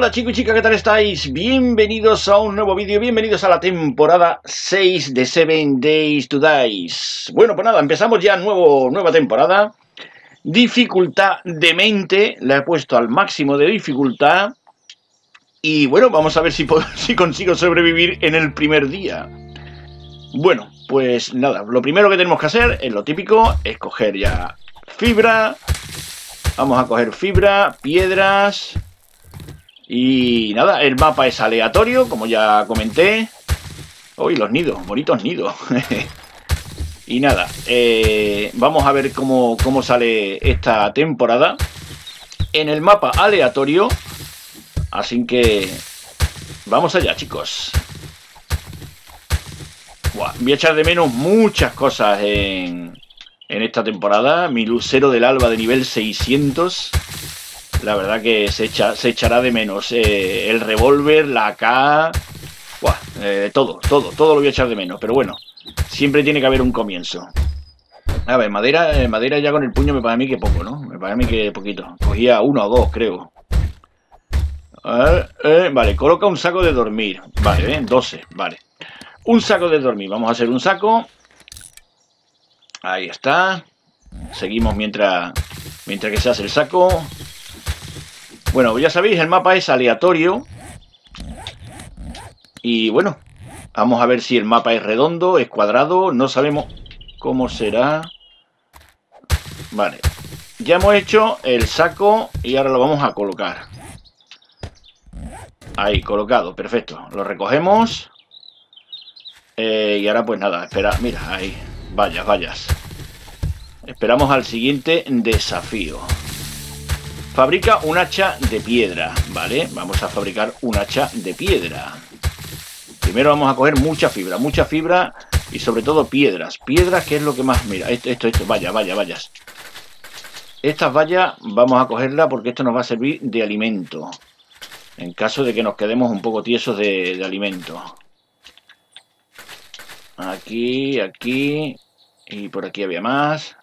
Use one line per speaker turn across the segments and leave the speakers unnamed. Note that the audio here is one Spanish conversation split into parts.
Hola chicos y chicas, ¿qué tal estáis? Bienvenidos a un nuevo vídeo, bienvenidos a la temporada 6 de 7 Days to Dice. Bueno, pues nada, empezamos ya nuevo, nueva temporada. Dificultad de mente, la he puesto al máximo de dificultad. Y bueno, vamos a ver si, si consigo sobrevivir en el primer día. Bueno, pues nada, lo primero que tenemos que hacer es lo típico, es coger ya fibra. Vamos a coger fibra, piedras... Y nada, el mapa es aleatorio, como ya comenté. Uy, los nidos, bonitos nidos. y nada, eh, vamos a ver cómo, cómo sale esta temporada. En el mapa aleatorio. Así que... Vamos allá, chicos. voy a echar de menos muchas cosas en, en esta temporada. Mi lucero del alba de nivel 600 la verdad que se, echa, se echará de menos. Eh, el revólver, la AK, eh, todo, todo, todo lo voy a echar de menos. Pero bueno, siempre tiene que haber un comienzo. A ver, madera, eh, madera ya con el puño me parece a mí que poco, ¿no? Me parece a mí que poquito. Cogía uno o dos, creo. vale, coloca un saco de dormir. Vale, ¿eh? 12, vale. Un saco de dormir. Vamos a hacer un saco. Ahí está. Seguimos mientras, mientras que se hace el saco. Bueno, ya sabéis, el mapa es aleatorio. Y bueno, vamos a ver si el mapa es redondo, es cuadrado, no sabemos cómo será. Vale, ya hemos hecho el saco y ahora lo vamos a colocar. Ahí, colocado, perfecto. Lo recogemos. Eh, y ahora pues nada, espera, mira, ahí, vayas, vayas. Esperamos al siguiente desafío. Fabrica un hacha de piedra, ¿vale? Vamos a fabricar un hacha de piedra. Primero vamos a coger mucha fibra, mucha fibra y sobre todo piedras. Piedras, que es lo que más... Mira, esto, esto, esto, vaya, vaya, vayas. Estas vallas vamos a cogerlas porque esto nos va a servir de alimento. En caso de que nos quedemos un poco tiesos de alimento. Aquí, aquí y por aquí había más.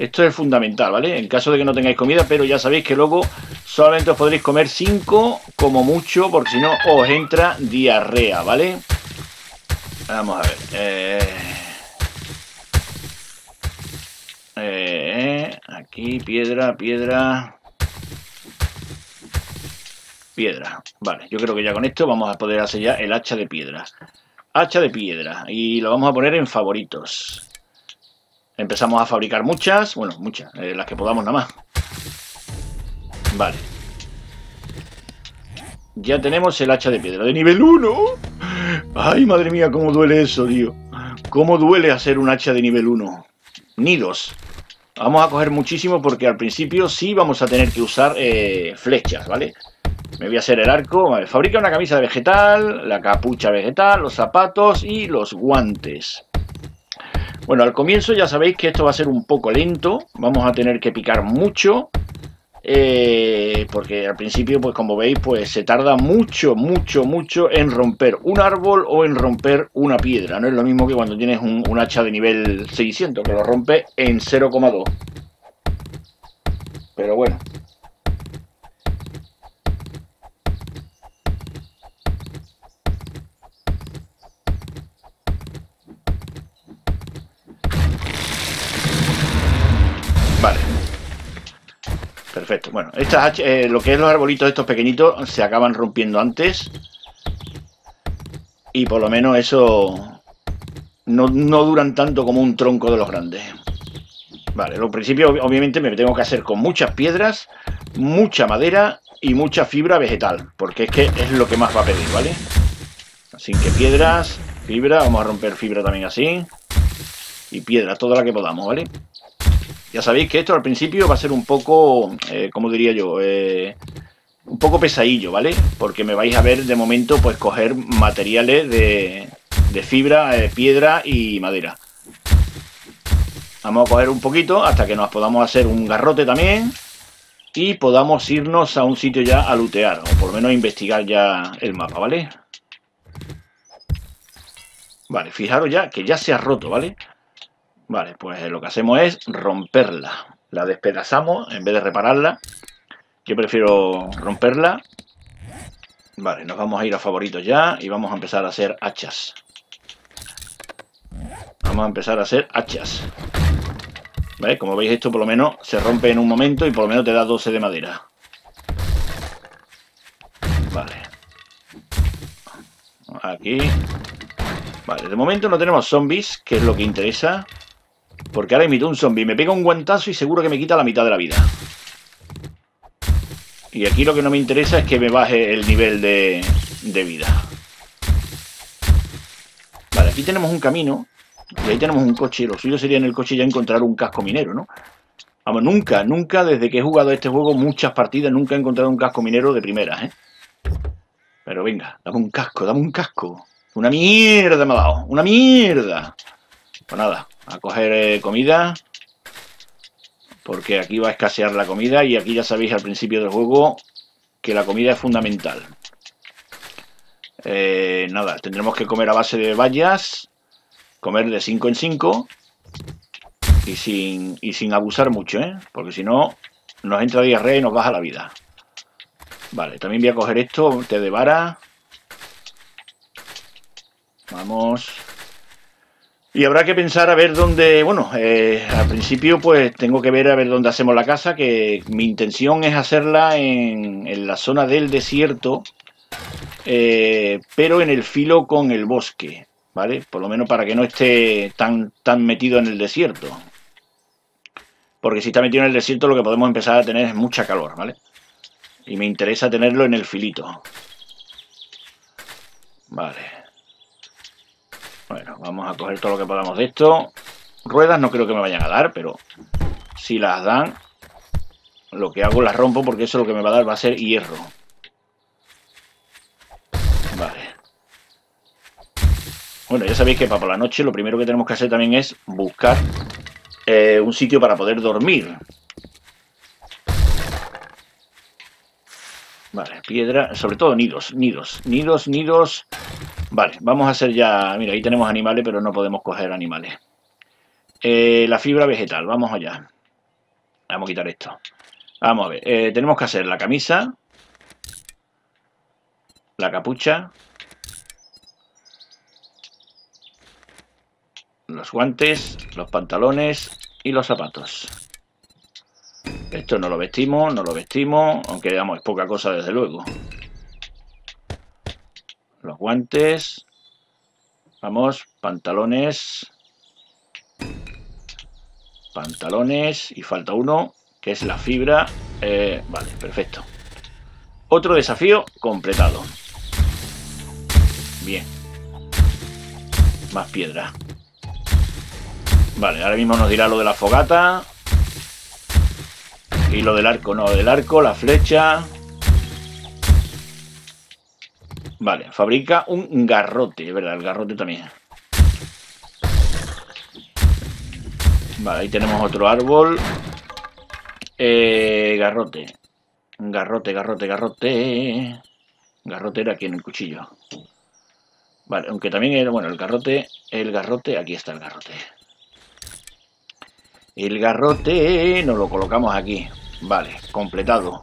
Esto es fundamental, ¿vale? En caso de que no tengáis comida, pero ya sabéis que luego solamente os podréis comer 5 como mucho, porque si no os entra diarrea, ¿vale? Vamos a ver. Eh, eh, aquí, piedra, piedra. Piedra. Vale, yo creo que ya con esto vamos a poder hacer ya el hacha de piedra. Hacha de piedra. Y lo vamos a poner en favoritos. Empezamos a fabricar muchas, bueno, muchas, eh, las que podamos nada más. Vale. Ya tenemos el hacha de piedra de nivel 1. Ay, madre mía, cómo duele eso, tío. Cómo duele hacer un hacha de nivel 1. Nidos. Vamos a coger muchísimo porque al principio sí vamos a tener que usar eh, flechas, ¿vale? Me voy a hacer el arco. Vale, fabrica una camisa de vegetal, la capucha vegetal, los zapatos y los guantes. Bueno, al comienzo ya sabéis que esto va a ser un poco lento, vamos a tener que picar mucho, eh, porque al principio, pues como veis, pues se tarda mucho, mucho, mucho en romper un árbol o en romper una piedra. No es lo mismo que cuando tienes un, un hacha de nivel 600, que lo rompe en 0,2. Pero bueno, Perfecto. Bueno, estas eh, lo que es los arbolitos estos pequeñitos se acaban rompiendo antes. Y por lo menos eso no, duran tanto como un tronco de los grandes. Vale, al principio obviamente me tengo que hacer con muchas piedras, mucha madera y mucha fibra vegetal. Porque es que es lo que más va a pedir, ¿vale? Así que piedras, fibra, vamos a romper fibra también así. Y piedra, toda la que podamos, ¿vale? Ya sabéis que esto al principio va a ser un poco, eh, como diría yo, eh, un poco pesadillo, ¿vale? Porque me vais a ver de momento pues coger materiales de, fibra, eh, piedra y madera. Vamos a coger un poquito hasta que nos podamos hacer un garrote también y podamos irnos a un sitio ya a lootear, o por lo menos investigar ya el mapa, ¿vale? Vale, fijaros ya que ya se ha roto, ¿vale? Vale, pues lo que hacemos es romperla. La despedazamos en vez de repararla. Yo prefiero romperla. Vale, nos vamos a ir a favoritos ya y vamos a empezar a hacer hachas. Vamos a empezar a hacer hachas. ¿Vale? Como veis esto por lo menos se rompe en un momento y por lo menos te da 12 de madera. Vale. Aquí. Vale, de momento no tenemos zombies, que es lo que interesa. Porque ahora imito un zombie, me pega un guantazo y seguro que me quita la mitad de la vida. Y aquí lo que no me interesa es que me baje el nivel de, de vida. Vale, aquí tenemos un camino. Y ahí tenemos un coche. Lo suyo sería en el coche ya encontrar un casco minero, ¿no? Vamos, nunca, nunca, desde que he jugado este juego, muchas partidas, nunca he encontrado un casco minero de primera, ¿eh? Pero venga, dame un casco, dame un casco. Una mierda me ha dado, una mierda. Pues nada, a coger eh, comida. Porque aquí va a escasear la comida y aquí ya sabéis al principio del juego que la comida es fundamental. Eh, nada, tendremos que comer a base de bayas, comer de 5 en 5 y sin, y sin abusar mucho, ¿eh? Porque si no, nos entra diarrea y nos baja la vida. Vale, también voy a coger esto, té de vara. Vamos. Y habrá que pensar a ver dónde, bueno, eh, al principio pues tengo que ver a ver dónde hacemos la casa, que mi intención es hacerla en, la zona del desierto, eh, pero en el filo con el bosque, ¿vale? Por lo menos para que no esté tan, tan metido en el desierto. Porque si está metido en el desierto lo que podemos empezar a tener es mucha calor, ¿vale? Y me interesa tenerlo en el filito. Vale. Bueno, vamos a coger todo lo que podamos de esto. Ruedas no creo que me vayan a dar, pero si las dan, lo que hago las rompo porque eso lo que me va a dar va a ser hierro. Vale. Bueno, ya sabéis que para por la noche lo primero que tenemos que hacer también es buscar eh, un sitio para poder dormir. Vale, piedra, sobre todo nidos, nidos, nidos, nidos. Vale, vamos a hacer ya... Mira, ahí tenemos animales, pero no podemos coger animales. Eh, la fibra vegetal, vamos allá. Vamos a quitar esto. Vamos a ver, eh, tenemos que hacer la camisa, la capucha, los guantes, los pantalones y los zapatos. Esto no lo vestimos, no lo vestimos, aunque digamos es poca cosa desde luego. Los guantes. Vamos, pantalones. Pantalones. Y falta uno, que es la fibra. Eh, vale, perfecto. Otro desafío completado. Bien. Más piedra. Vale, ahora mismo nos dirá lo de la fogata. Y lo del arco, no, del arco, la flecha. Vale, fabrica un garrote, verdad, el garrote también. Vale, ahí tenemos otro árbol. Eh, garrote. Garrote, garrote, garrote. Garrote era aquí en el cuchillo. Vale, aunque también era, bueno, el garrote, el garrote, aquí está el garrote. El garrote nos lo colocamos aquí. Vale, completado.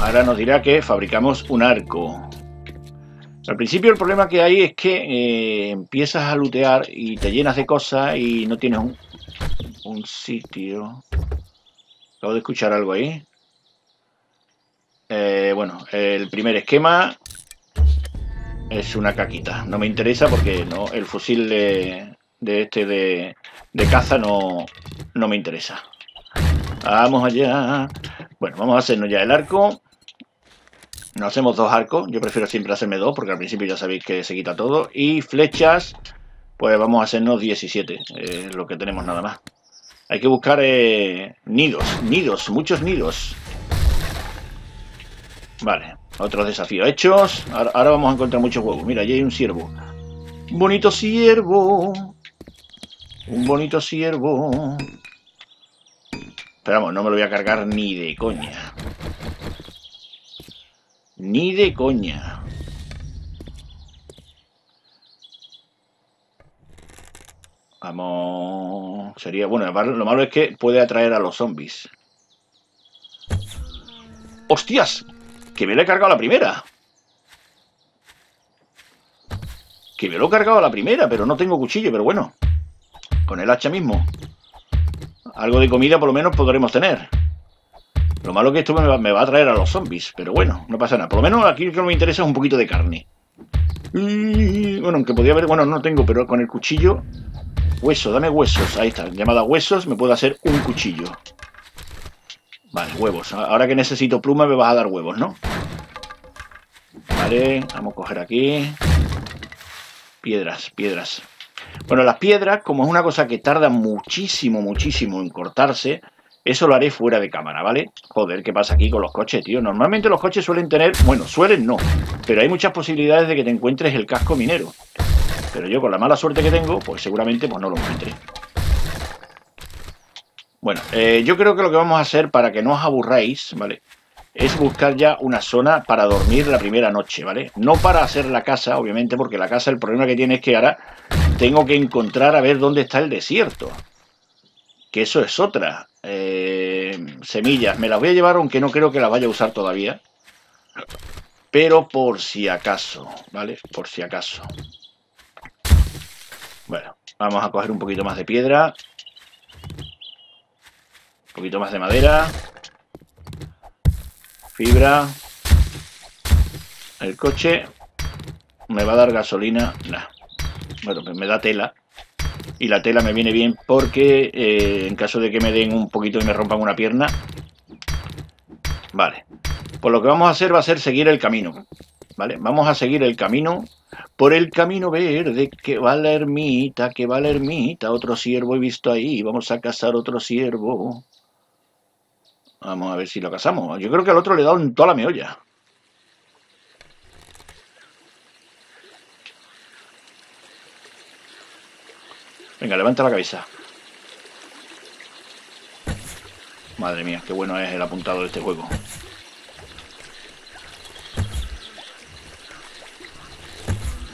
Ahora nos dirá que fabricamos un arco. Al principio el problema que hay es que eh, empiezas a lootear y te llenas de cosas y no tienes un, sitio. Acabo de escuchar algo ahí. Eh, bueno, el primer esquema es una caquita. No me interesa porque no, el fusil de, de este de, de caza no, no me interesa. Vamos allá. Bueno, vamos a hacernos ya el arco. Nos hacemos dos arcos. Yo prefiero siempre hacerme dos porque al principio ya sabéis que se quita todo. Y flechas, pues vamos a hacernos 17. Es lo que tenemos nada más. Hay que buscar eh, nidos, nidos, muchos nidos. Vale, otros desafíos hechos. Ahora, ahora vamos a encontrar muchos huevos. Mira, allí hay un ciervo. Un bonito ciervo. Un bonito ciervo. Pero no me lo voy a cargar ni de coña. Ni de coña. Vamos... Sería... Bueno, lo malo es que puede atraer a los zombies. ¡Hostias! Que me lo he cargado a la primera. Que me lo he cargado a la primera, pero no tengo cuchillo, pero bueno. Con el hacha mismo. Algo de comida por lo menos podremos tener. Lo malo que esto me va, a traer a los zombies, pero bueno, no pasa nada. Por lo menos aquí lo que me interesa es un poquito de carne. bueno, aunque podía haber... Bueno, no tengo, pero con el cuchillo... Hueso, dame huesos. Ahí está, llamada huesos, me puedo hacer un cuchillo. Vale, huevos. Ahora que necesito pluma me vas a dar huevos, ¿no? Vale, vamos a coger aquí. Piedras, piedras. Bueno, las piedras, como es una cosa que tarda muchísimo, muchísimo en cortarse, eso lo haré fuera de cámara, ¿vale? Joder, ¿qué pasa aquí con los coches, tío? Normalmente los coches suelen tener... Bueno, suelen no, pero hay muchas posibilidades de que te encuentres el casco minero. Pero yo con la mala suerte que tengo, pues seguramente pues no lo encuentre. Bueno, eh, yo creo que lo que vamos a hacer para que no os aburráis, ¿vale? Es buscar ya una zona para dormir la primera noche, ¿vale? No para hacer la casa, obviamente, porque la casa el problema que tiene es que ahora tengo que encontrar a ver dónde está el desierto. Que eso es otra. Eh, semillas, me las voy a llevar aunque no creo que las vaya a usar todavía. Pero por si acaso, ¿vale? Por si acaso. Bueno, vamos a coger un poquito más de piedra. Un poquito más de madera. Fibra. El coche me va a dar gasolina. Nah. Bueno, pues me da tela. Y la tela me viene bien porque eh, en caso de que me den un poquito y me rompan una pierna. Vale. Pues lo que vamos a hacer va a ser seguir el camino. ¿Vale? Vamos a seguir el camino. Por el camino verde que va la ermita, que va la ermita. Otro siervo he visto ahí. Vamos a cazar otro siervo. Vamos a ver si lo casamos. Yo creo que al otro le he dado en toda la meolla. Venga, levanta la cabeza. Madre mía, qué bueno es el apuntado de este juego.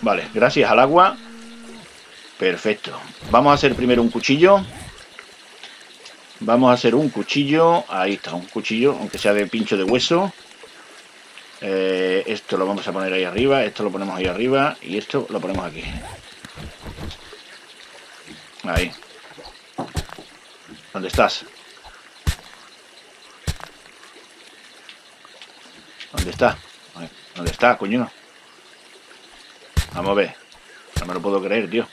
Vale, gracias al agua. Perfecto. Vamos a hacer primero un cuchillo. Vamos a hacer un cuchillo. Ahí está, un cuchillo, aunque sea de pincho de hueso. Eh, esto lo vamos a poner ahí arriba. Esto lo ponemos ahí arriba. Y esto lo ponemos aquí. Ahí. ¿Dónde estás? ¿Dónde está? ¿Dónde está, coño? Vamos a ver. No me lo puedo creer, tío.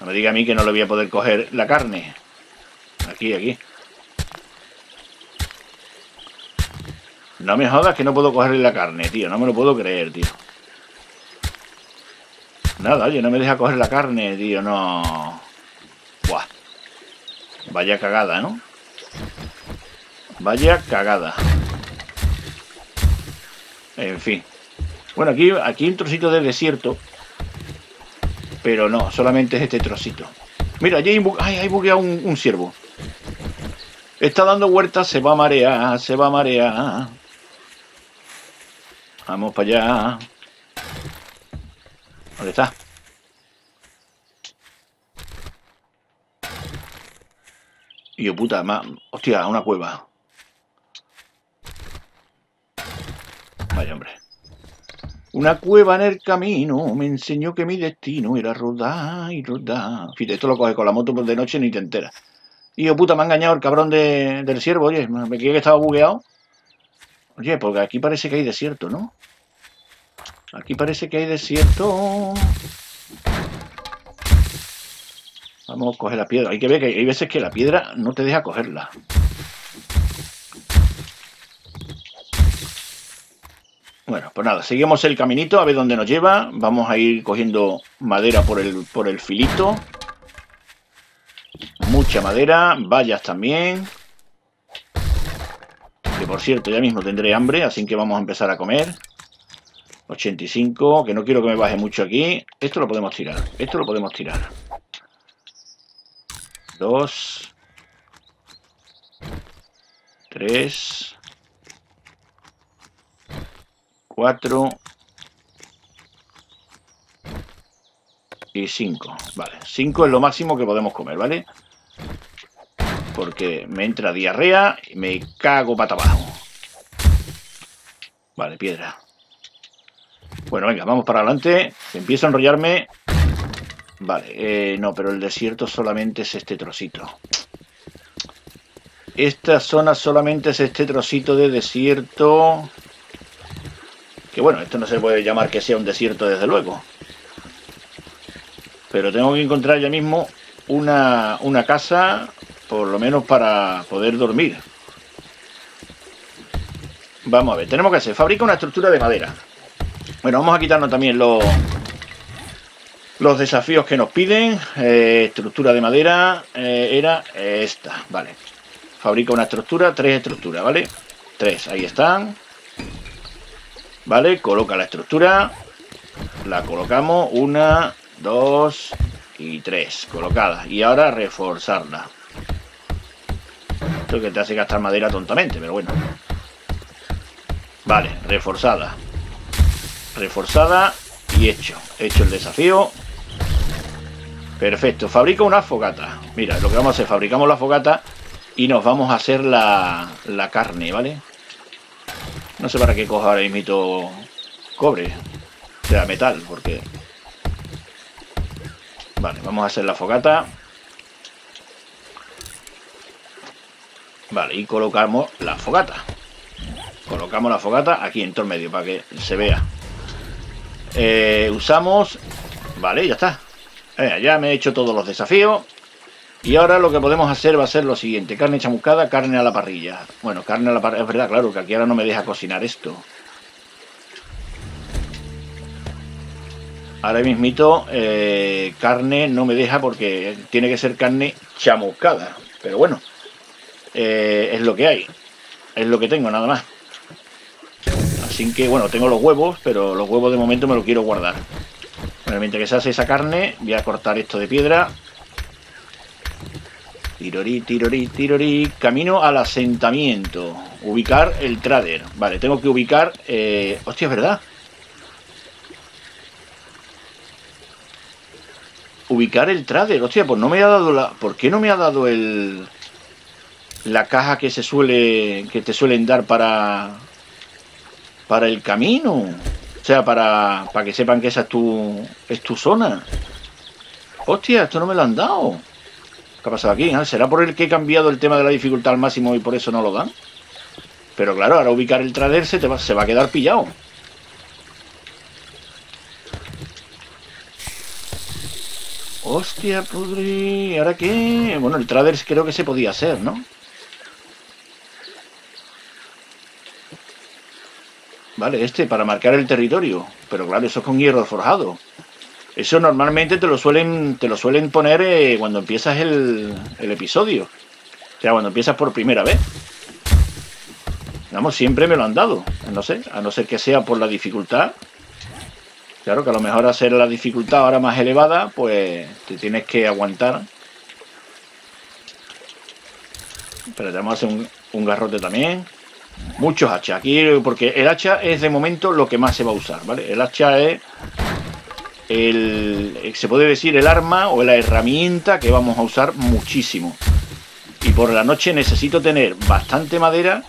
No me diga a mí que no le voy a poder coger la carne. Aquí, aquí. No me jodas que no puedo cogerle la carne, tío. No me lo puedo creer, tío. Nada, oye, no me deja coger la carne, tío. No. Vaya cagada, ¿no? Vaya cagada. En fin. Bueno, aquí, aquí un trocito de desierto. Pero no, solamente es este trocito. Mira, allí hay, ay, hay un ciervo. Está dando vueltas, se va a marear, se va a marear. Vamos para allá. ¿Dónde está? Y yo, puta, más... Hostia, una cueva. Vaya, hombre. Una cueva en el camino me enseñó que mi destino era rodar y rodar. Fíjate, esto lo coge con la moto por de noche ni te enteras. Y yo, puta, me ha engañado el cabrón del siervo, oye, me creía que estaba bugueado. Oye, porque aquí parece que hay desierto, ¿no? Aquí parece que hay desierto. Vamos a coger la piedra. Hay que ver que hay veces que la piedra no te deja cogerla. Bueno, pues nada, seguimos el caminito a ver dónde nos lleva. Vamos a ir cogiendo madera por el, por el filito. Mucha madera, vallas también. Que por cierto, ya mismo tendré hambre, así que vamos a empezar a comer. 85, que no quiero que me baje mucho aquí. Esto lo podemos tirar, esto lo podemos tirar. Dos. Tres. 4 y 5. Vale, 5 es lo máximo que podemos comer, ¿vale? Porque me entra diarrea y me cago pata abajo. Vale, piedra. Bueno, venga, vamos para adelante. Empiezo a enrollarme. Vale, eh, no, pero el desierto solamente es este trocito. Esta zona solamente es este trocito de desierto. Que bueno, esto no se puede llamar que sea un desierto desde luego. Pero tengo que encontrar ya mismo una, una casa, por lo menos para poder dormir. Vamos a ver, tenemos que hacer, fabrica una estructura de madera. Bueno, vamos a quitarnos también los, los desafíos que nos piden. Eh, estructura de madera eh, era esta, vale. Fabrica una estructura, tres estructuras, ¿vale? Tres, ahí están. Vale, coloca la estructura. La colocamos, una, dos y tres, colocadas. Y ahora reforzarla. Esto que te hace gastar madera tontamente, pero bueno. Vale, reforzada. Reforzada y hecho. Hecho el desafío. Perfecto. Fabrico una fogata. Mira, lo que vamos a hacer, fabricamos la fogata y nos vamos a hacer la, la carne, ¿vale? No sé para qué coja ahora mismo cobre. O sea, metal, porque... Vale, vamos a hacer la fogata. Vale, y colocamos la fogata. Colocamos la fogata aquí en todo el medio para que se vea. Eh, usamos... Vale, ya está. Ya me he hecho todos los desafíos. Y ahora lo que podemos hacer va a ser lo siguiente. Carne chamuscada, carne a la parrilla. Bueno, carne a la parrilla. Es verdad, claro, que aquí ahora no me deja cocinar esto. Ahora mismito eh, carne no me deja porque tiene que ser carne chamuscada. Pero bueno, eh, es lo que hay. Es lo que tengo, nada más. Así que, bueno, tengo los huevos, pero los huevos de momento me los quiero guardar. Bueno, mientras que se hace esa carne, voy a cortar esto de piedra. Tirorí, tirorí, tirorí. Camino al asentamiento. Ubicar el trader. Vale, tengo que ubicar... Eh... Hostia, es verdad. Ubicar el trader. Hostia, pues no me ha dado la... ¿Por qué no me ha dado el... La caja que se suele... Que te suelen dar para para el camino. Sea, para, para que sepan que esa es tu, es tu zona. Hostia, esto no me lo han dado. ¿Qué ha pasado aquí? ¿Será por el que he cambiado el tema de la dificultad al máximo y por eso no lo dan? Pero claro, ahora ubicar el trader se, te va, se va a quedar pillado. Hostia, podre... ¿Ahora qué? Bueno, el trader creo que se podía hacer, ¿no? ¿Vale? Este, para marcar el territorio. Pero claro, eso es con hierro forjado. Eso normalmente te lo suelen, te lo suelen poner eh, cuando empiezas el, el episodio. O sea, cuando empiezas por primera vez. Vamos, siempre me lo han dado. No sé, a no ser que sea por la dificultad. Claro que a lo mejor hacer la dificultad ahora más elevada, pues te tienes que aguantar. Pero tenemos que hacer un, un garrote también. Muchos hachas. Aquí, porque el hacha es de momento lo que más se va a usar, ¿vale? El hacha es el, se puede decir el arma o la herramienta que vamos a usar muchísimo. Y por la noche necesito tener bastante madera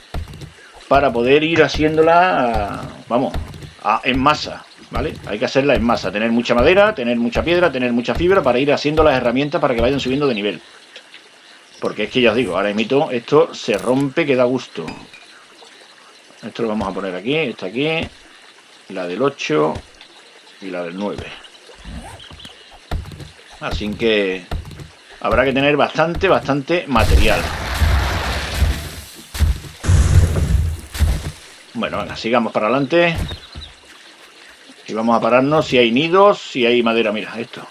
para poder ir haciéndola, vamos, en masa, ¿vale? Hay que hacerla en masa, tener mucha madera, tener mucha piedra, tener mucha fibra para ir haciendo las herramientas para que vayan subiendo de nivel. Porque es que ya os digo, ahora emito, esto se rompe que da gusto. Esto lo vamos a poner aquí, está aquí, la del 8 y la del 9. Así que habrá que tener bastante, bastante material. Bueno, venga, sigamos para adelante. Y vamos a pararnos si hay nidos, si hay madera. Mira, esto.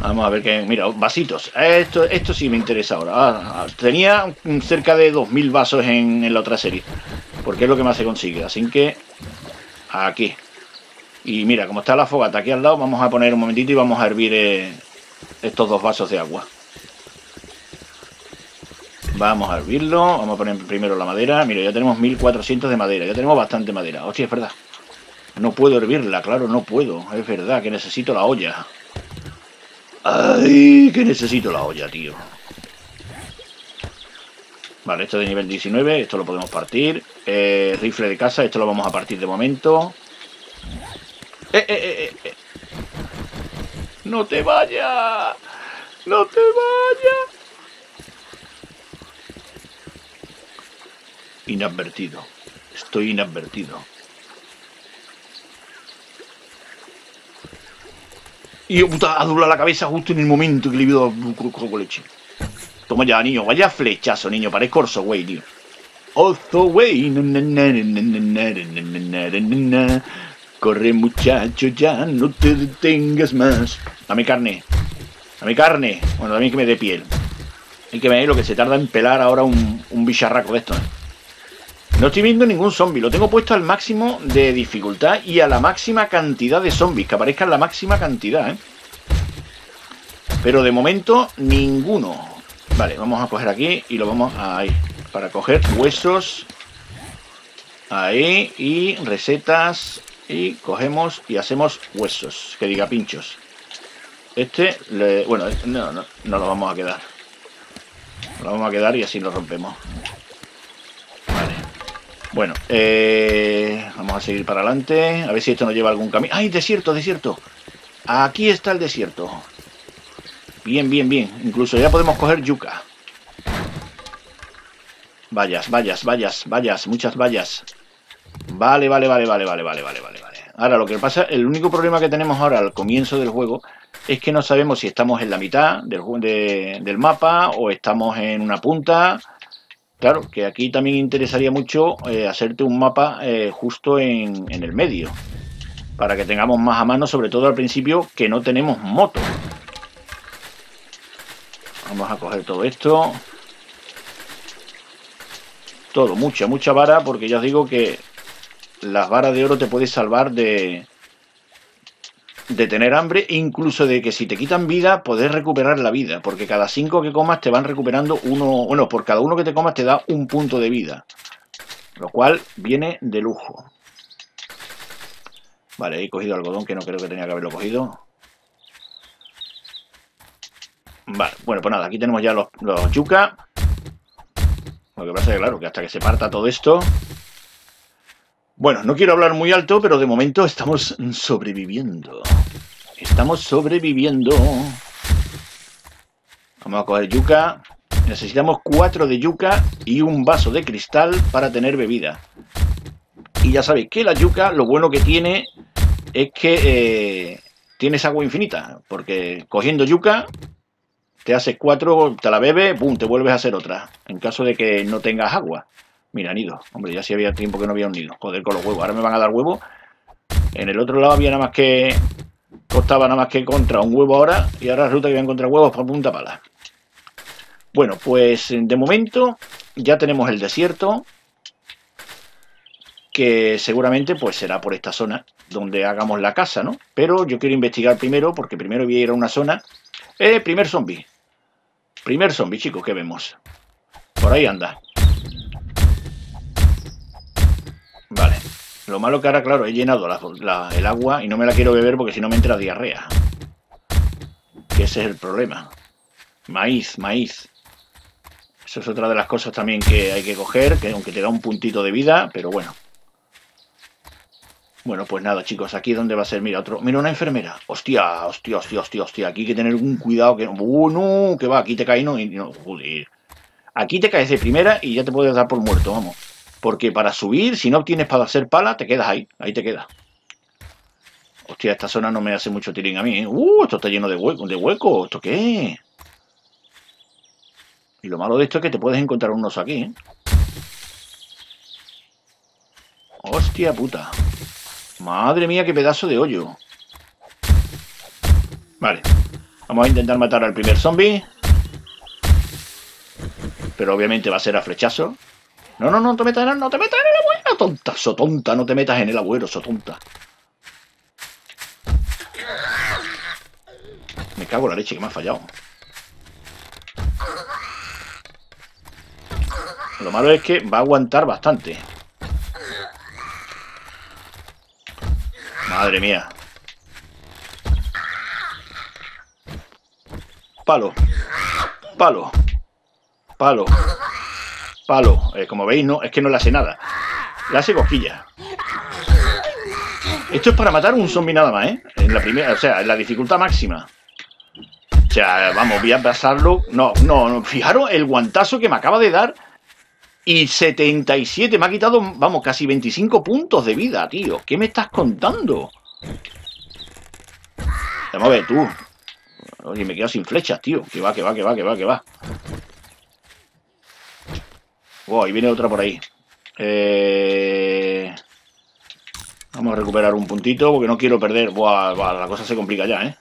Vamos a ver que... Mira, vasitos. Esto, esto sí me interesa ahora. Ah, ah, tenía cerca de 2.000 vasos en, la otra serie porque es lo que más se consigue. Así que aquí. Y mira, como está la fogata aquí al lado, vamos a poner un momentito y vamos a hervir eh, estos dos vasos de agua. Vamos a hervirlo, vamos a poner primero la madera. Mira, ya tenemos 1400 de madera, ya tenemos bastante madera. Hostia, es verdad. No puedo hervirla, claro, no puedo. Es verdad que necesito la olla. Ay, que necesito la olla, tío. Vale, esto de nivel 19, esto lo podemos partir. Eh, rifle de casa, esto lo vamos a partir de momento. Eh, eh, eh, ¡No te vayas! ¡No te vayas! Inadvertido. Estoy inadvertido. Y puta, ha doblado la cabeza justo en el momento que le he ido a leche. Toma ya, niño. Vaya flechazo, niño. Parezco Orso Way, tío. Orso Way. Corre, muchacho, ya no te detengas más. Dame carne. Dame carne. Bueno, también que me dé piel. Hay que ver lo que se tarda en pelar ahora un, un bicharraco de esto. ¿eh? No estoy viendo ningún zombie. Lo tengo puesto al máximo de dificultad y a la máxima cantidad de zombies. Que aparezcan la máxima cantidad, ¿eh? Pero de momento, ninguno. Vale, vamos a coger aquí y lo vamos a ahí. Para coger huesos. Ahí. Y recetas. Y cogemos y hacemos huesos. Que diga pinchos. Este, bueno, no, no, no lo vamos a quedar. Lo vamos a quedar y así lo rompemos. Bueno, eh, vamos a seguir para adelante. A ver si esto nos lleva a algún camino. ¡Ay, desierto, desierto! Aquí está el desierto. Bien, bien, bien. Incluso ya podemos coger yuca. Vallas, vallas, vallas, vallas. Muchas vallas. Vale, vale, vale, vale, vale, vale, vale, vale. Ahora, lo que pasa, el único problema que tenemos ahora al comienzo del juego es que no sabemos si estamos en la mitad del mapa o estamos en una punta Claro, que aquí también interesaría mucho eh, hacerte un mapa eh, justo en, el medio, para que tengamos más a mano, sobre todo al principio, que no tenemos moto. Vamos a coger todo esto. Todo, mucha, mucha vara, porque ya os digo que las varas de oro te puedes salvar de, de tener hambre, incluso de que si te quitan vida, poder recuperar la vida, porque cada cinco que comas te van recuperando uno, bueno, por cada uno que te comas te da un punto de vida, lo cual viene de lujo. Vale, he cogido algodón que no creo que tenía que haberlo cogido. Vale, bueno, pues nada, aquí tenemos ya los, los yuca. Lo que pasa es que, claro, que hasta que se parta todo esto, bueno, no quiero hablar muy alto, pero de momento estamos sobreviviendo. Estamos sobreviviendo. Vamos a coger yuca. Necesitamos cuatro de yuca y un vaso de cristal para tener bebida. Y ya sabéis que la yuca lo bueno que tiene es que eh, tienes agua infinita. Porque cogiendo yuca, te haces cuatro, te la bebes, ¡pum! te vuelves a hacer otra. En caso de que no tengas agua. Mira, nido. Hombre, ya si había tiempo que no había un nido. Joder, con los huevos. Ahora me van a dar huevos. En el otro lado había nada más que... Costaba nada más que contra un huevo ahora. Y ahora resulta que voy a encontrar huevos para punta pala. Bueno, pues de momento ya tenemos el desierto. Que seguramente pues será por esta zona donde hagamos la casa, ¿no? Pero yo quiero investigar primero, porque primero voy a ir a una zona... Eh, primer zombie. Primer zombie, chicos, que vemos. Por ahí anda. Vale. Lo malo que ahora, claro, he llenado el agua y no me la quiero beber porque si no me entra diarrea. Que ese es el problema. Maíz, maíz. Eso es otra de las cosas también que hay que coger, que aunque te da un puntito de vida, pero bueno. Bueno, pues nada, chicos, aquí donde va a ser, mira, otro, mira, una enfermera. Hostia, hostia, hostia, hostia, hostia, aquí hay que tener un cuidado que, uh, no, que va, aquí te cae, no, y no, joder. Aquí te caes de primera y ya te puedes dar por muerto, vamos. Porque para subir, si no tienes para hacer pala, te quedas ahí. Ahí te quedas. Hostia, esta zona no me hace mucho tirín a mí. ¿eh? Uh, esto está lleno de huecos. De hueco. ¿Esto qué? Y lo malo de esto es que te puedes encontrar unos aquí, ¿eh? Hostia puta. Madre mía, qué pedazo de hoyo. Vale. Vamos a intentar matar al primer zombie. Pero obviamente va a ser a flechazo. No, no, no te metas en el, no te metas en el abuelo, tonta, so tonta, no te metas en el abuelo, so tonta. Me cago en la leche que me ha fallado. Lo malo es que va a aguantar bastante. Madre mía. Palo. Palo. Palo. Palo. Eh, como veis, no, es que no le hace nada. Le hace cosquillas. Esto es para matar un zombie nada más, ¿eh? En la primera, o sea, en la dificultad máxima. O sea, vamos, voy a pasarlo. No, no, no. Fijaros el guantazo que me acaba de dar. Y 77. Me ha quitado, vamos, casi 25 puntos de vida, tío. ¿Qué me estás contando? Vamos a tú. Oye, me quedo sin flechas, tío. Que va, que va, que va, que va, que va. Wow, ahí viene otra por ahí. Eh... Vamos a recuperar un puntito porque no quiero perder. Buah, la cosa se complica ya, ¿eh?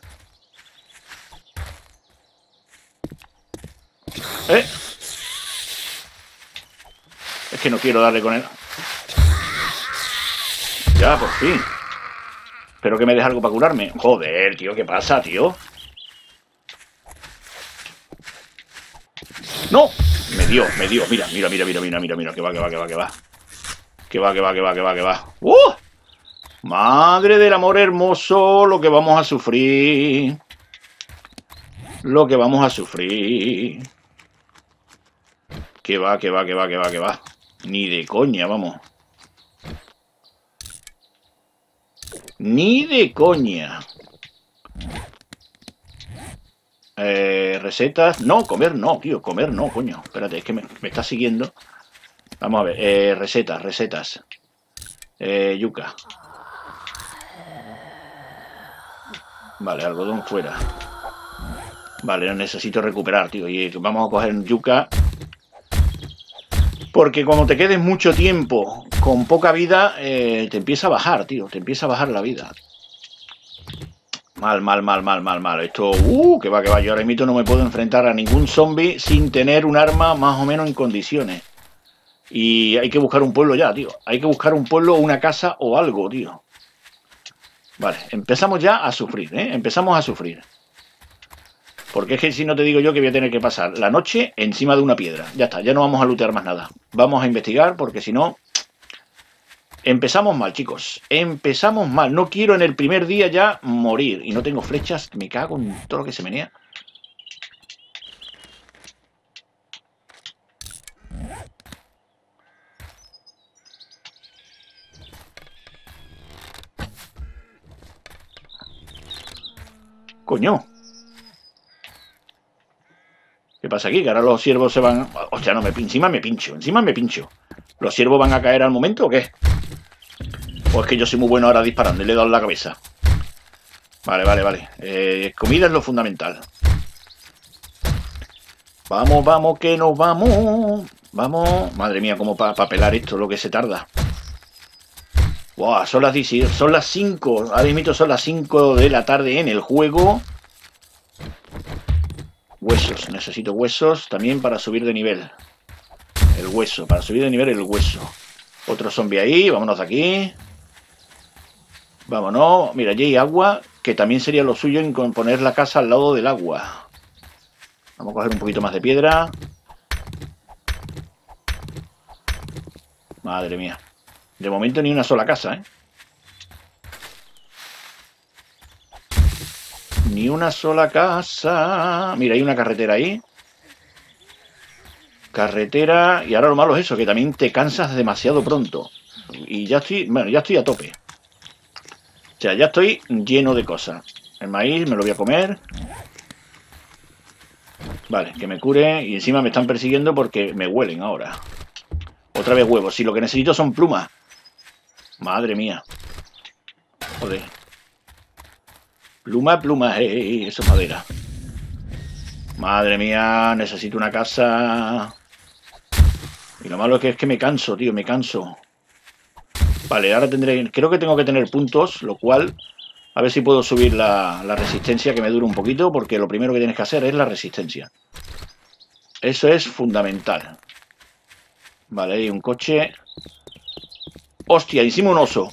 ¿Eh? Es que no quiero darle con él. Ya, por fin. Espero que me deje algo para curarme. Joder, tío, ¿qué pasa, tío? ¡No! Me dio, me dio. Mira, mira, mira, mira, mira, mira, mira. Que va, que va, que va, que va. Que va, que va, que va, que va, que va. ¡Uh! Madre del amor hermoso, lo que vamos a sufrir. Lo que vamos a sufrir. Que va, que va, que va, que va, que va. Ni de coña, vamos. Ni de coña. Eh, recetas. No, comer no, tío. Comer no, coño. Espérate, es que me, está siguiendo. Vamos a ver. Eh, recetas, recetas. Eh, yuca. Vale, algodón fuera. Vale, necesito recuperar, tío. Y vamos a coger yuca. Porque como te quedes mucho tiempo con poca vida, eh, te empieza a bajar, tío. Te empieza a bajar la vida. Mal, mal, mal, mal, mal, mal. Esto, uh, que va, que va. Yo ahora mismo no me puedo enfrentar a ningún zombie sin tener un arma más o menos en condiciones. Y hay que buscar un pueblo ya, tío. Hay que buscar un pueblo, una casa o algo, tío. Vale, empezamos ya a sufrir, ¿eh? Empezamos a sufrir. Porque es que si no te digo yo que voy a tener que pasar la noche encima de una piedra. Ya está, ya no vamos a lootear más nada. Vamos a investigar porque si no... Empezamos mal, chicos. Empezamos mal. No quiero en el primer día ya morir. Y no tengo flechas. Me cago en todo lo que se menea. Coño. ¿Qué pasa aquí? Que ahora los siervos se van... Hostia, no, me, encima me pincho, encima me pincho. ¿Los siervos van a caer al momento o qué? O es que yo soy muy bueno ahora disparando y le he dado en la cabeza. Vale, vale, vale. Eh, comida es lo fundamental. Vamos, vamos, que nos vamos. Vamos. Madre mía, cómo para pelar esto, lo que se tarda. Wow, son las 10, son las 5. Ahora son las 5 de la tarde en el juego. Huesos, necesito huesos también para subir de nivel. El hueso, para subir de nivel el hueso. Otro zombie ahí, vámonos de aquí. Vámonos. Mira, allí hay agua, que también sería lo suyo en poner la casa al lado del agua. Vamos a coger un poquito más de piedra. Madre mía. De momento ni una sola casa, ¿eh? Ni una sola casa. Mira, hay una carretera ahí. Carretera. Y ahora lo malo es eso, que también te cansas demasiado pronto. Y ya estoy, bueno, ya estoy a tope. O sea, ya estoy lleno de cosas. El maíz me lo voy a comer. Vale, que me cure. Y encima me están persiguiendo porque me huelen ahora. Otra vez huevos. Si lo que necesito son plumas. Madre mía. Joder. Pluma, pluma, hey, eso es madera. Madre mía, necesito una casa. Y lo malo que es que me canso, tío, me canso. Vale, ahora tendré... Creo que tengo que tener puntos, lo cual... A ver si puedo subir la, resistencia, que me dure un poquito, porque lo primero que tienes que hacer es la resistencia. Eso es fundamental. Vale, hay un coche. Hostia, encima un oso.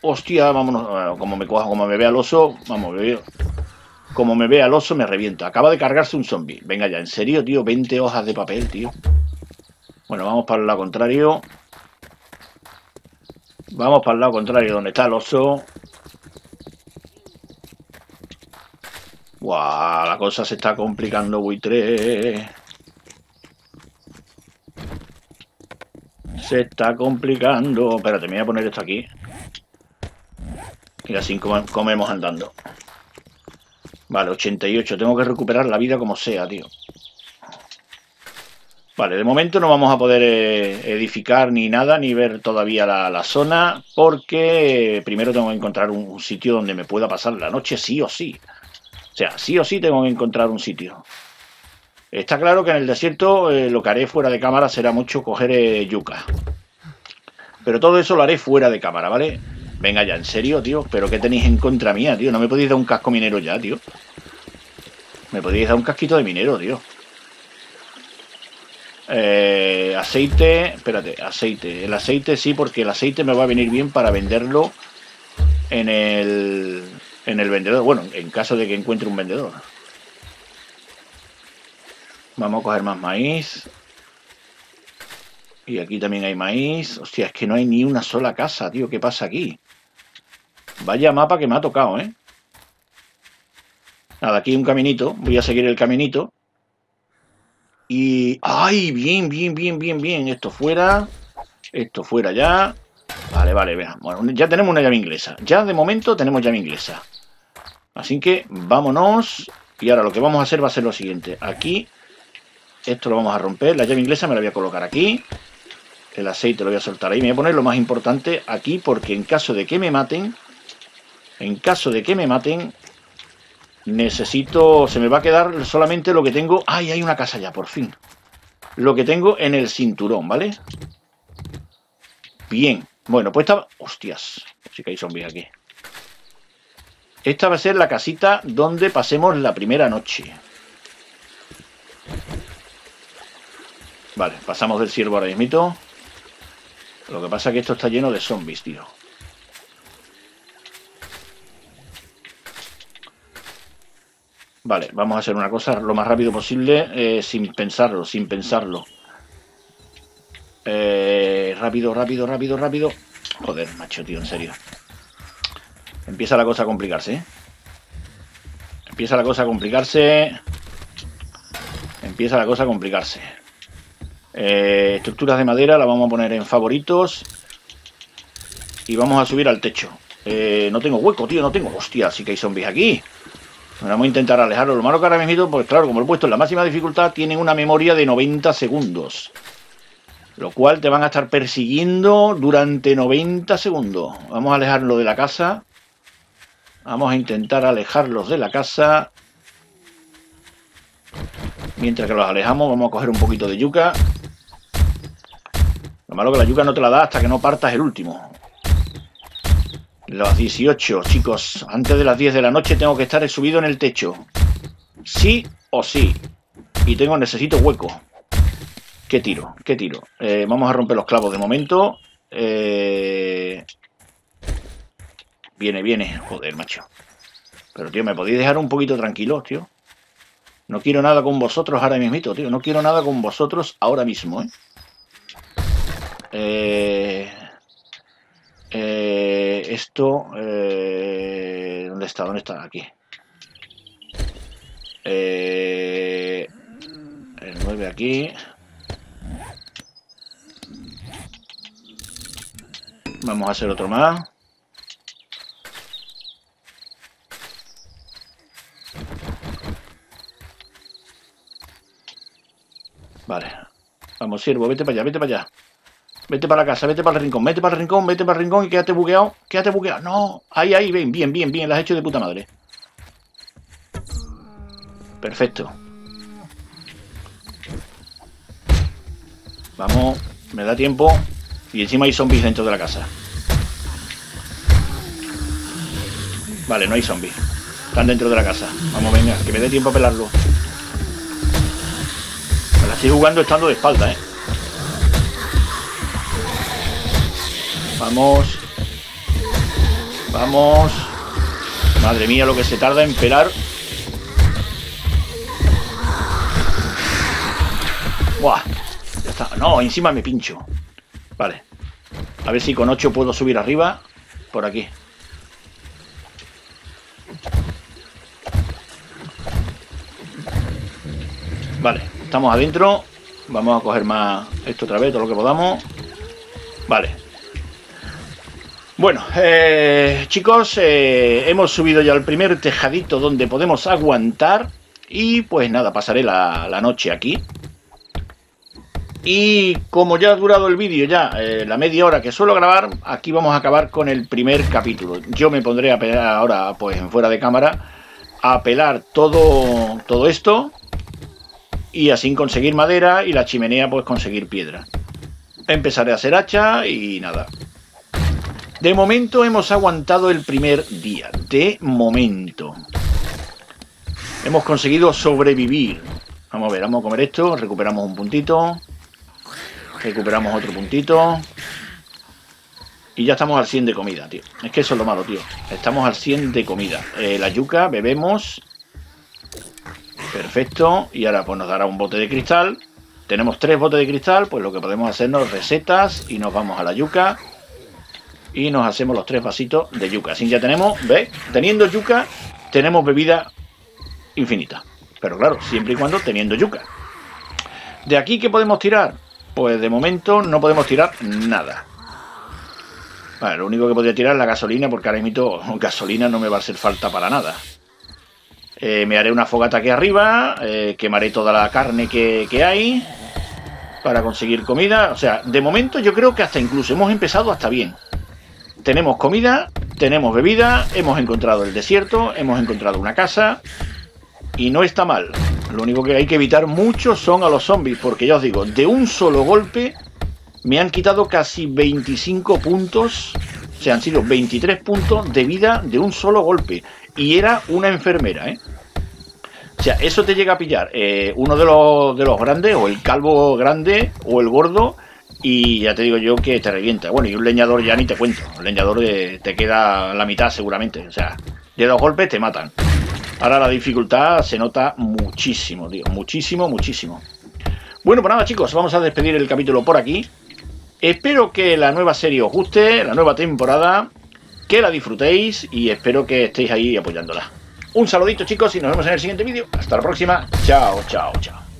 Hostia, vámonos. Como me coja, como me vea el oso, vamos, como me vea el oso me revienta. Acaba de cargarse un zombie. Venga ya, en serio, tío, 20 hojas de papel, tío. Bueno, vamos para el lado contrario. Vamos para el lado contrario, donde está el oso. Guau, la cosa se está complicando, buitre. Se está complicando. Espérate, me voy a poner esto aquí. Y así comemos andando. Vale, 88. Tengo que recuperar la vida como sea, tío. Vale, de momento no vamos a poder eh, edificar ni nada, ni ver todavía la, zona, porque primero tengo que encontrar un, sitio donde me pueda pasar la noche sí o sí. O sea, sí o sí tengo que encontrar un sitio. Está claro que en el desierto eh, lo que haré fuera de cámara será mucho coger eh, yuca. Pero todo eso lo haré fuera de cámara, ¿vale? Venga ya, en serio, tío. ¿Pero qué tenéis en contra mía, tío? No me podéis dar un casco minero ya, tío. Me podéis dar un casquito de minero, tío. Eh, aceite, espérate, aceite. El aceite sí, porque el aceite me va a venir bien para venderlo en el, en el vendedor. Bueno, en caso de que encuentre un vendedor. Vamos a coger más maíz. Y aquí también hay maíz. Hostia, es que no hay ni una sola casa, tío. ¿Qué pasa aquí? Vaya mapa que me ha tocado, ¿eh? Nada, aquí un caminito. Voy a seguir el caminito. Y... ¡Ay! Bien, bien, bien, bien, bien. Esto fuera. Esto fuera ya. Vale, vale, vean. Bueno, ya tenemos una llave inglesa. Ya de momento tenemos llave inglesa. Así que vámonos. Y ahora lo que vamos a hacer va a ser lo siguiente. Aquí esto lo vamos a romper. La llave inglesa me la voy a colocar aquí. El aceite lo voy a soltar ahí. Me voy a poner lo más importante aquí porque en caso de que me maten, en caso de que me maten, necesito... Se me va a quedar solamente lo que tengo... ¡Ay, hay una casa ya, por fin! Lo que tengo en el cinturón, ¿vale? Bien. Bueno, pues esta... ¡Hostias! Sí que hay zombies aquí. Esta va a ser la casita donde pasemos la primera noche. Vale, pasamos del ciervo ahora mismo. Lo que pasa es que esto está lleno de zombies, tío. Vale, vamos a hacer una cosa lo más rápido posible, eh, sin pensarlo, sin pensarlo. Eh, rápido, rápido, rápido, rápido. Joder, macho, tío, en serio. Empieza la cosa a complicarse, ¿eh? Empieza la cosa a complicarse. Empieza la cosa a complicarse. Eh, estructuras de madera la vamos a poner en favoritos. Y vamos a subir al techo. Eh, no tengo hueco, tío, no tengo. Hostia, sí que hay zombies aquí. Vamos a intentar alejarlo. Lo malo que ahora mismo, pues claro, como lo he puesto en la máxima dificultad, tienen una memoria de 90 segundos. Lo cual te van a estar persiguiendo durante 90 segundos. Vamos a alejarlo de la casa. Vamos a intentar alejarlos de la casa. Mientras que los alejamos, vamos a coger un poquito de yuca. Lo malo que la yuca no te la da hasta que no partas el último. Los 18, chicos. Antes de las 10 de la noche tengo que estar subido en el techo. Sí o sí. Y tengo, necesito hueco. ¿Qué tiro? ¿Qué tiro? Eh, vamos a romper los clavos de momento. Eh, viene, viene. Joder, macho. Pero, tío, ¿me podéis dejar un poquito tranquilo, tío? No quiero nada con vosotros ahora mismo, tío. No quiero nada con vosotros ahora mismo, ¿eh? Eh, eh, esto... Eh, ¿Dónde está? ¿Dónde está? Aquí. el 9 aquí. Vamos a hacer otro más. Vale. Vamos, siervo, vete para allá, vete para allá. Vete para la casa, vete para el rincón, vete para el rincón, vete para el rincón y quédate bugueado. Quédate bugueado. No, ahí, ahí, ven, bien, bien, bien. Lo has hecho de puta madre. Perfecto. Vamos, me da tiempo. Y encima hay zombies dentro de la casa. Vale, no hay zombies. Están dentro de la casa. Vamos, venga, que me dé tiempo a pelarlo. Me la estoy jugando estando de espalda, ¿eh? Vamos. Vamos. Madre mía, lo que se tarda en pelar. Buah. Ya está. No, encima me pincho. Vale. A ver si con 8 puedo subir arriba. Por aquí. Vale, estamos adentro. Vamos a coger más esto otra vez, todo lo que podamos. Vale. Bueno, eh, chicos, eh, hemos subido ya el primer tejadito donde podemos aguantar. Y pues nada, pasaré la, noche aquí. Y como ya ha durado el vídeo ya eh, la media hora que suelo grabar, aquí vamos a acabar con el primer capítulo. Yo me pondré a pelar ahora, pues fuera de cámara, a pelar todo, todo esto y así conseguir madera y la chimenea pues conseguir piedra. Empezaré a hacer hacha y nada. De momento hemos aguantado el primer día. De momento. Hemos conseguido sobrevivir. Vamos a ver, vamos a comer esto. Recuperamos un puntito. Recuperamos otro puntito. Y ya estamos al 100 de comida, tío. Es que eso es lo malo, tío. Estamos al 100 de comida. Eh, la yuca, bebemos. Perfecto. Y ahora pues nos dará un bote de cristal. Tenemos tres botes de cristal. Pues lo que podemos hacernos recetas. Y nos vamos a la yuca. Y nos hacemos los tres vasitos de yuca. Así ya tenemos, ¿ves? Teniendo yuca, tenemos bebida infinita. Pero claro, siempre y cuando teniendo yuca. ¿De aquí qué podemos tirar? Pues de momento no podemos tirar nada. Lo único que podría tirar es la gasolina, porque ahora mismo gasolina no me va a hacer falta para nada. Eh, me haré una fogata aquí arriba, eh, quemaré toda la carne que, que hay para conseguir comida. O sea, de momento yo creo que hasta incluso hemos empezado hasta bien. Tenemos comida, tenemos bebida, hemos encontrado el desierto, hemos encontrado una casa, y no está mal. Lo único que hay que evitar mucho son a los zombies, porque ya os digo, de un solo golpe me han quitado casi 25 puntos, o sea, han sido 23 puntos de vida de un solo golpe. Y era una enfermera, ¿eh? O sea, eso te llega a pillar eh, uno de los, de los grandes, o el calvo grande, o el gordo, y ya te digo yo que te revienta. Bueno, y un leñador ya ni te cuento. Un leñador te queda la mitad seguramente. O sea, de dos golpes te matan. Ahora la dificultad se nota muchísimo, tío. Muchísimo, muchísimo. Bueno, pues nada, chicos, vamos a despedir el capítulo por aquí. Espero que la nueva serie os guste, la nueva temporada, que la disfrutéis y espero que estéis ahí apoyándola. Un saludito, chicos, y nos vemos en el siguiente vídeo. Hasta la próxima. Chao, chao, chao.